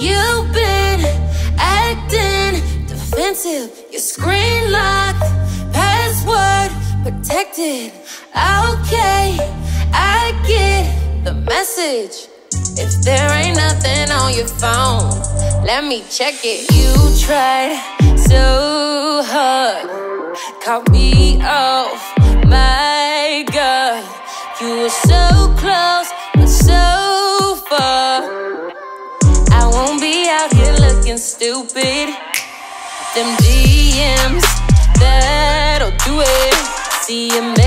You've been acting defensive. Your screen locked, password protected. Okay, I get the message. If there ain't nothing on your phone, let me check it. You tried so hard, caught me off my guard. You were so close, but so far. I won't be out here looking stupid. Them DMs, that'll do it. See you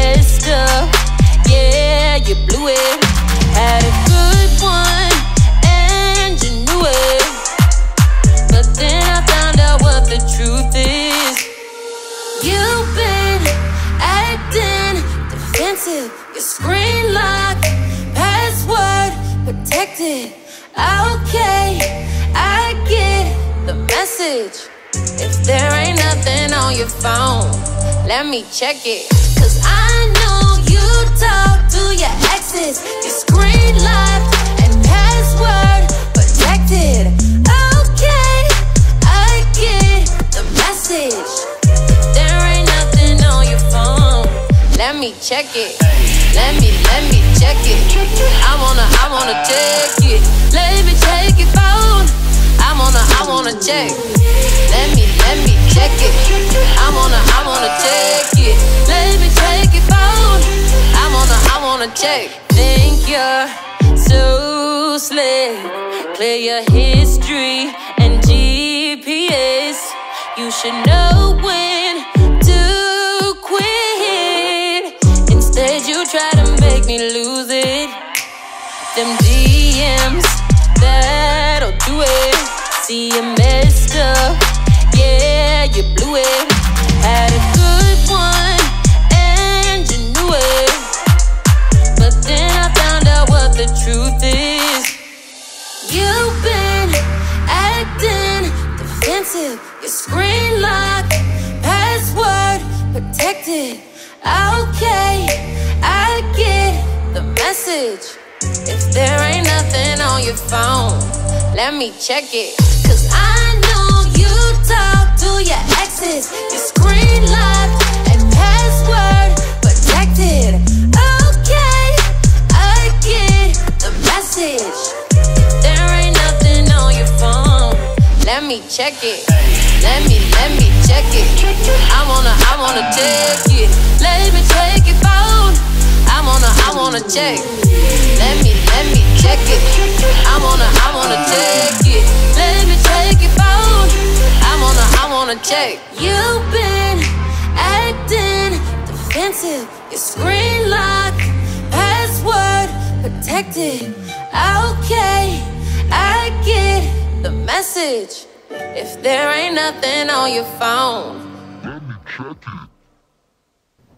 Your screen locked, password protected. Okay, I get the message. If there ain't nothing on your phone, let me check it. Cause I know you talk to your exes. Your screen locked me check it. Let me, let me check it. I wanna, I wanna check it. Let me check your phone. I wanna, I wanna check. Let me, let me check it. I wanna, I wanna check it. Let me check your phone. I wanna, I wanna check. Think you're so slick. Clear your history and GPS. You should know when me lose it. Them DMs, that'll do it. See you messed up, yeah, you blew it. Had a good one, and you knew it. But then I found out what the truth is. You've been acting defensive. Your screen locked, password protected. Okay, I get the message. If there ain't nothing on your phone, let me check it. Cause I know you talk to your exes. Your screen locked and password protected. Okay, I get the message. If There ain't nothing on your phone. Let me check it. Let me, let me check it. I wanna, I wanna check it. Wanna, I wanna check. Let me, let me check it. I wanna, I wanna check it. Let me check your phone. I wanna, I wanna check. You've been acting defensive. Your screen locked, password protected. Okay, I get the message. If there ain't nothing on your phone. let me check it.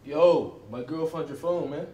Yo, my girl found your phone, man.